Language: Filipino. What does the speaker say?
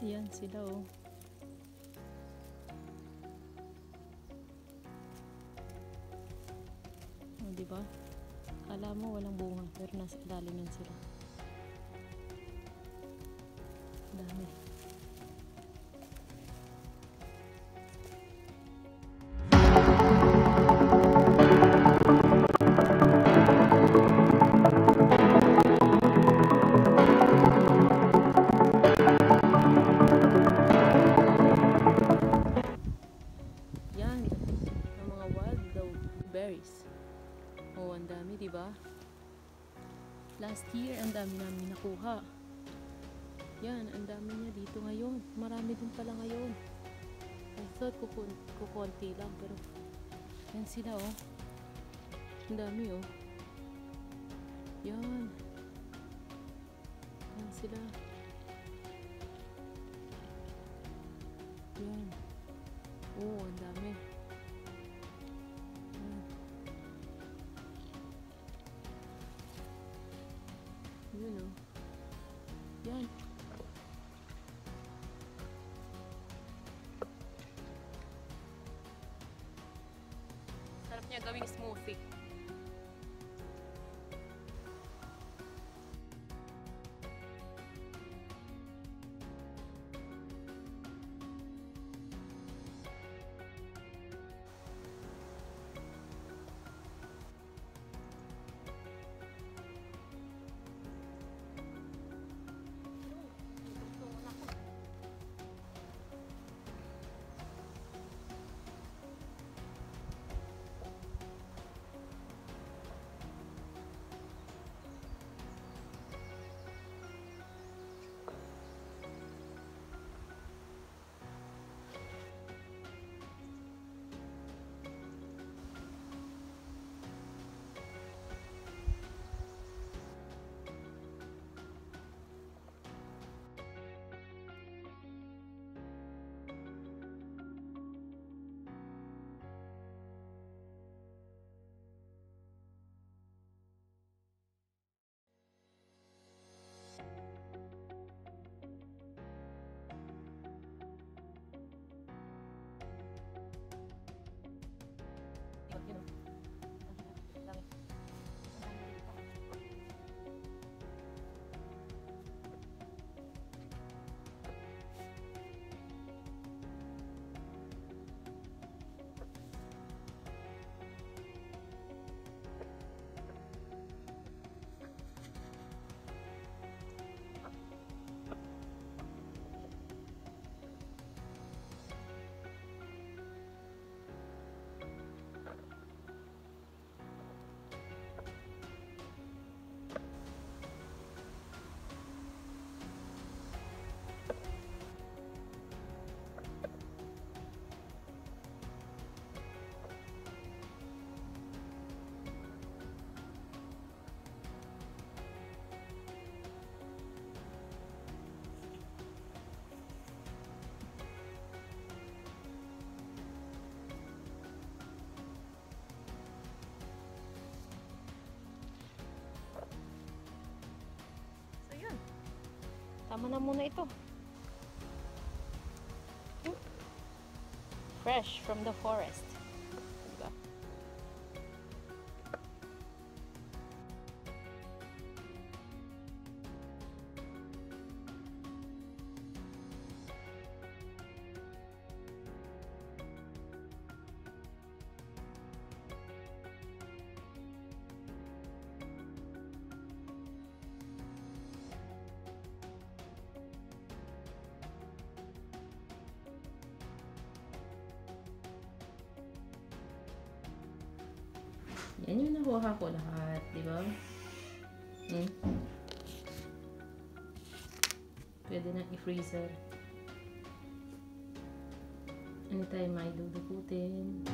Yan sila oh. Oh, di ba? Kala mo walang bunga, pero nasa ilalim yan sila. Dami. Berries. Oh, ang dami, di ba? Last year, ang dami namin nakuha. Yan, ang dami niya dito ngayon. Marami din pala ngayon. I thought kukun kukunti lang, pero yan sila, oh. Ang dami, oh. Yan. Yan sila. Yun o. Yan. Sarap niya gawing smoothie. Tama na muna ito. Fresh from the forest. Yan yung nakuha ko lahat, di ba? Hmm. Pwede na i-freezer. Anytime may dudukutin.